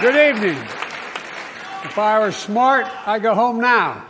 Good evening. If I were smart, I'd go home now.